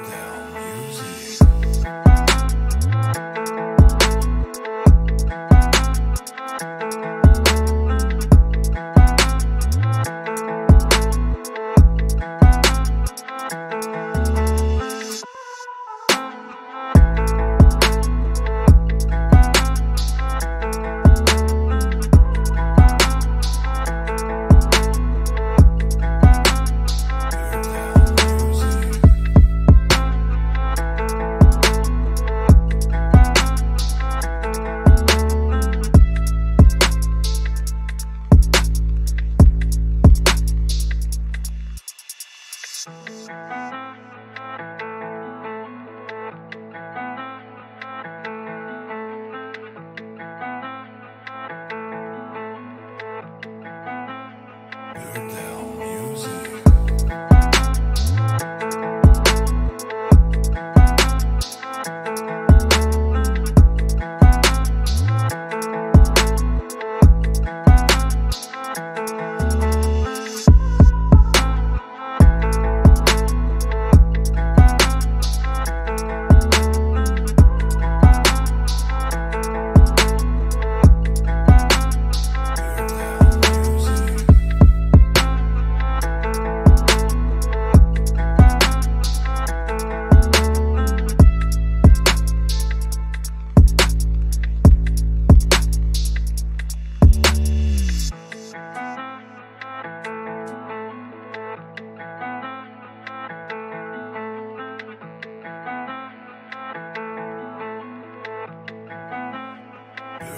down. Goodell Music.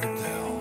Now.